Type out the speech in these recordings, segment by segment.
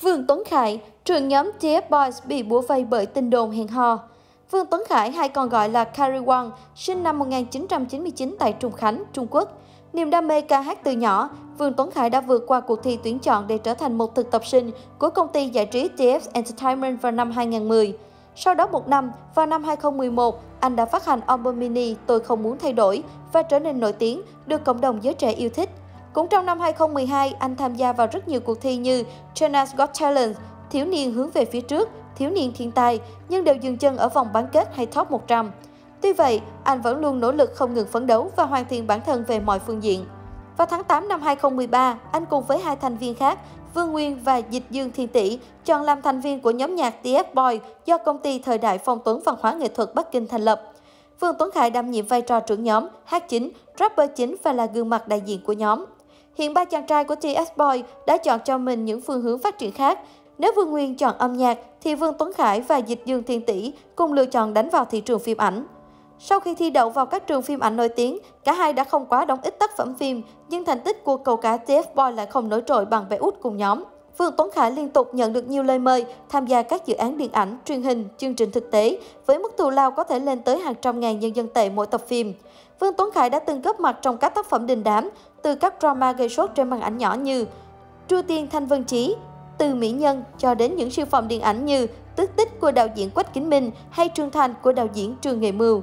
Vương Tuấn Khải, trưởng nhóm TF Boys bị bủa vây bởi tin đồn hẹn hò. Vương Tuấn Khải hay còn gọi là Carrie Wang, sinh năm 1999 tại Trung Khánh, Trung Quốc. Niềm đam mê ca hát từ nhỏ, Vương Tuấn Khải đã vượt qua cuộc thi tuyển chọn để trở thành một thực tập sinh của công ty giải trí TF Entertainment vào năm 2010. Sau đó một năm, vào năm 2011, anh đã phát hành album mini Tôi không muốn thay đổi và trở nên nổi tiếng, được cộng đồng giới trẻ yêu thích. Cũng trong năm 2012, anh tham gia vào rất nhiều cuộc thi như China's Got Talent, Thiếu niên hướng về phía trước, Thiếu niên thiên tài, nhưng đều dừng chân ở vòng bán kết hay top 100. Tuy vậy, anh vẫn luôn nỗ lực không ngừng phấn đấu và hoàn thiện bản thân về mọi phương diện. Vào tháng 8 năm 2013, anh cùng với hai thành viên khác, Vương Nguyên và Dịch Dương Thiên Tỷ, chọn làm thành viên của nhóm nhạc TF Boy do công ty Thời đại Phong Tuấn Văn hóa Nghệ thuật Bắc Kinh thành lập. Vương Tuấn Khải đảm nhiệm vai trò trưởng nhóm, hát chính, rapper chính và là gương mặt đại diện của nhóm. Hiện ba chàng trai của TS Boy đã chọn cho mình những phương hướng phát triển khác. Nếu Vương Nguyên chọn âm nhạc, thì Vương Tuấn Khải và Dịch Dương Thiên Tỷ cùng lựa chọn đánh vào thị trường phim ảnh. Sau khi thi đậu vào các trường phim ảnh nổi tiếng, cả hai đã không quá đóng ít tác phẩm phim, nhưng thành tích của cầu cá TF Boy lại không nổi trội bằng vẻ út cùng nhóm. Vương Tuấn Khải liên tục nhận được nhiều lời mời tham gia các dự án điện ảnh, truyền hình, chương trình thực tế, với mức thù lao có thể lên tới hàng trăm ngàn nhân dân tệ mỗi tập phim. Vương Tuấn Khải đã từng góp mặt trong các tác phẩm đình đám, từ các drama gây sốt trên màn ảnh nhỏ như Tru Tiên Thanh Vân Chí, Từ Mỹ Nhân cho đến những siêu phẩm điện ảnh như Tức Tích của đạo diễn Quách Kính Minh hay Trương Thành của đạo diễn Trương Nghệ Mưu.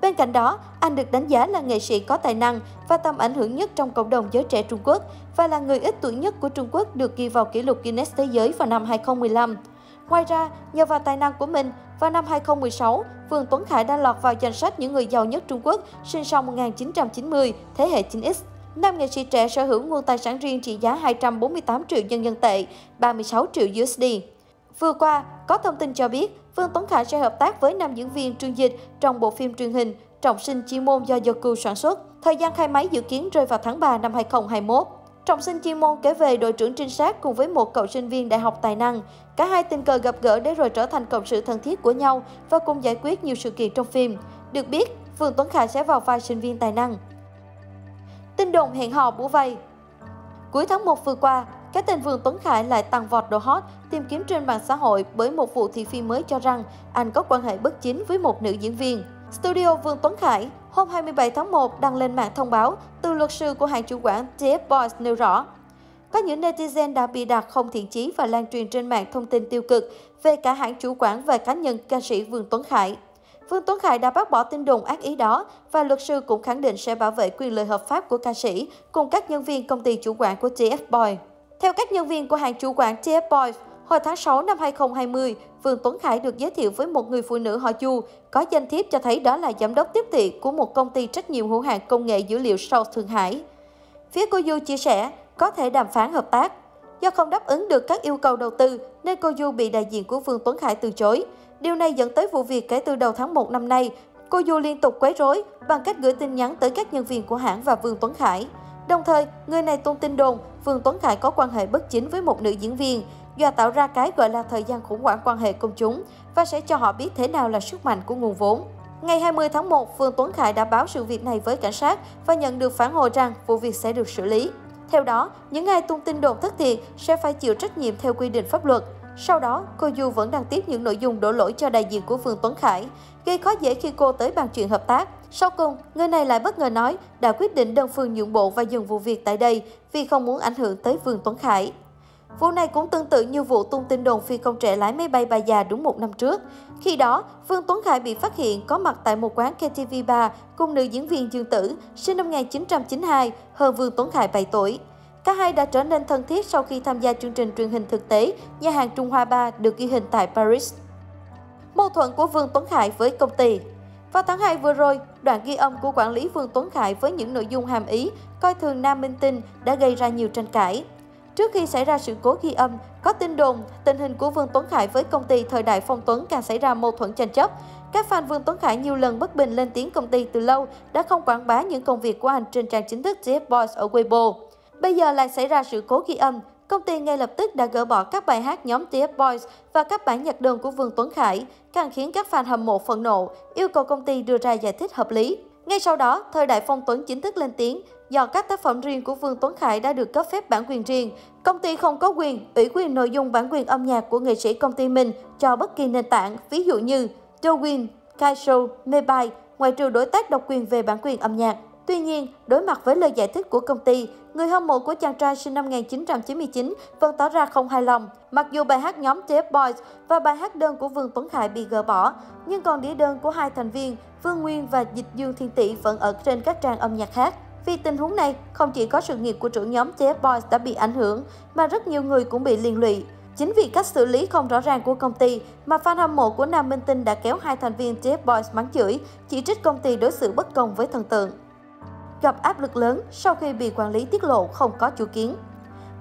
Bên cạnh đó, anh được đánh giá là nghệ sĩ có tài năng và tầm ảnh hưởng nhất trong cộng đồng giới trẻ Trung Quốc và là người ít tuổi nhất của Trung Quốc được ghi vào kỷ lục Guinness Thế giới vào năm 2015. Ngoài ra, nhờ vào tài năng của mình, vào năm 2016, Vương Tuấn Khải đã lọt vào danh sách những người giàu nhất Trung Quốc sinh sau 1990, thế hệ 9X. Nam nghệ sĩ trẻ sở hữu nguồn tài sản riêng trị giá 248 triệu nhân dân tệ, 36 triệu USD. Vừa qua, có thông tin cho biết Vương Tuấn Khải sẽ hợp tác với nam diễn viên Trương Dịch trong bộ phim truyền hình Trọng sinh chi môn do Yoku sản xuất. Thời gian khai máy dự kiến rơi vào tháng 3 năm 2021. Trọng sinh chi môn kể về đội trưởng trinh sát cùng với một cậu sinh viên đại học tài năng. Cả hai tình cờ gặp gỡ để rồi trở thành cộng sự thân thiết của nhau và cùng giải quyết nhiều sự kiện trong phim. Được biết, Vương Tuấn Khải sẽ vào vai sinh viên tài năng. Tin đồn hẹn hò bủa vây Cuối tháng 1 vừa qua, cái tên Vương Tuấn Khải lại tăng vọt độ hot, tìm kiếm trên mạng xã hội bởi một vụ thị phi mới cho rằng anh có quan hệ bất chính với một nữ diễn viên. Studio Vương Tuấn Khải hôm 27 tháng 1 đăng lên mạng thông báo từ luật sư của hàng chủ quản TF Boys nêu rõ. Có những netizen đã bị đặt không thiện chí và lan truyền trên mạng thông tin tiêu cực về cả hãng chủ quản và cá nhân ca sĩ Vương Tuấn Khải. Vương Tuấn Khải đã bác bỏ tin đồn ác ý đó và luật sư cũng khẳng định sẽ bảo vệ quyền lợi hợp pháp của ca sĩ cùng các nhân viên công ty chủ quản của TF Boys. Theo các nhân viên của hàng chủ quản TF Boys, hồi tháng 6 năm 2020, Vương Tuấn Khải được giới thiệu với một người phụ nữ họ Chu, có danh thiếp cho thấy đó là giám đốc tiếp thị của một công ty trách nhiệm hữu hạn công nghệ dữ liệu South Thượng Hải. Phía cô Du chia sẻ, có thể đàm phán hợp tác. Do không đáp ứng được các yêu cầu đầu tư, nên cô Du bị đại diện của Vương Tuấn Khải từ chối. Điều này dẫn tới vụ việc kể từ đầu tháng 1 năm nay, cô Du liên tục quấy rối bằng cách gửi tin nhắn tới các nhân viên của hãng và Vương Tuấn Khải. Đồng thời, người này tung tin đồn Vương Tuấn Khải có quan hệ bất chính với một nữ diễn viên, do tạo ra cái gọi là thời gian khủng hoảng quan hệ công chúng và sẽ cho họ biết thế nào là sức mạnh của nguồn vốn. Ngày 20 tháng 1, Vương Tuấn Khải đã báo sự việc này với cảnh sát và nhận được phản hồi rằng vụ việc sẽ được xử lý. Theo đó, những ai tung tin đồn thất thiệt sẽ phải chịu trách nhiệm theo quy định pháp luật. Sau đó, cô Du vẫn đăng tiếp những nội dung đổ lỗi cho đại diện của Vương Tuấn Khải, gây khó dễ khi cô tới bàn chuyện hợp tác. Sau cùng, người này lại bất ngờ nói đã quyết định đơn phương nhượng bộ và dừng vụ việc tại đây vì không muốn ảnh hưởng tới Vương Tuấn Khải. Vụ này cũng tương tự như vụ tung tin đồn phi công trẻ lái máy bay bà già đúng một năm trước. Khi đó, Vương Tuấn Khải bị phát hiện có mặt tại một quán KTV bar cùng nữ diễn viên Dương Tử, sinh năm 1992, hơn Vương Tuấn Khải 7 tuổi. Cả hai đã trở nên thân thiết sau khi tham gia chương trình truyền hình thực tế nhà hàng Trung Hoa Ba được ghi hình tại Paris. Mâu thuẫn của Vương Tuấn Khải với công ty vào tháng 2 vừa rồi, đoạn ghi âm của quản lý Vương Tuấn Khải với những nội dung hàm ý, coi thường Nam Minh Tinh đã gây ra nhiều tranh cãi. Trước khi xảy ra sự cố ghi âm, có tin đồn tình hình của Vương Tuấn Khải với công ty thời đại Phong Tuấn càng xảy ra mâu thuẫn tranh chấp. Các fan Vương Tuấn Khải nhiều lần bất bình lên tiếng công ty từ lâu đã không quảng bá những công việc của anh trên trang chính thức GF Boys ở Weibo. Bây giờ lại xảy ra sự cố ghi âm, công ty ngay lập tức đã gỡ bỏ các bài hát nhóm TF Boys và các bản nhạc đơn của Vương Tuấn Khải, càng khiến các fan hâm mộ phẫn nộ, yêu cầu công ty đưa ra giải thích hợp lý. Ngay sau đó, thời đại Phong Tuấn chính thức lên tiếng, do các tác phẩm riêng của Vương Tuấn Khải đã được cấp phép bản quyền riêng. Công ty không có quyền ủy quyền nội dung bản quyền âm nhạc của nghệ sĩ công ty mình cho bất kỳ nền tảng, ví dụ như Dowin, Kaisho, Mebay, ngoại trừ đối tác độc quyền về bản quyền âm nhạc. Tuy nhiên, đối mặt với lời giải thích của công ty, người hâm mộ của chàng trai sinh năm 1999 vẫn tỏ ra không hài lòng. Mặc dù bài hát nhóm TF Boys và bài hát đơn của Vương Tuấn Khải bị gỡ bỏ, nhưng còn đĩa đơn của hai thành viên Vương Nguyên và Dịch Dương Thiên Tỷ vẫn ở trên các trang âm nhạc khác. Vì tình huống này, không chỉ có sự nghiệp của trưởng nhóm TF Boys đã bị ảnh hưởng, mà rất nhiều người cũng bị liên lụy. Chính vì cách xử lý không rõ ràng của công ty mà fan hâm mộ của nam minh tinh đã kéo hai thành viên TF Boys mắng chửi, chỉ trích công ty đối xử bất công với thần tượng gặp áp lực lớn sau khi bị quản lý tiết lộ không có chủ kiến.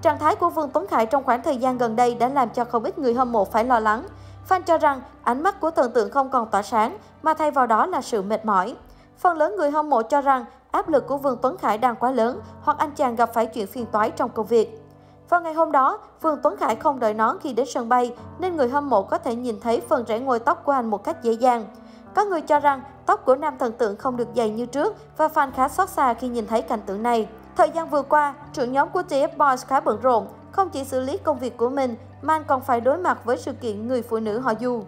Trạng thái của Vương Tuấn Khải trong khoảng thời gian gần đây đã làm cho không ít người hâm mộ phải lo lắng. Fan cho rằng ánh mắt của thần tượng không còn tỏa sáng, mà thay vào đó là sự mệt mỏi. Phần lớn người hâm mộ cho rằng áp lực của Vương Tuấn Khải đang quá lớn hoặc anh chàng gặp phải chuyện phiền toái trong công việc. Vào ngày hôm đó, Vương Tuấn Khải không đợi nón khi đến sân bay nên người hâm mộ có thể nhìn thấy phần rẽ ngôi tóc của anh một cách dễ dàng. Có người cho rằng tóc của nam thần tượng không được dày như trước và fan khá xót xa khi nhìn thấy cảnh tượng này. Thời gian vừa qua, trưởng nhóm của TF Boys khá bận rộn, không chỉ xử lý công việc của mình mà còn phải đối mặt với sự kiện người phụ nữ họ Du.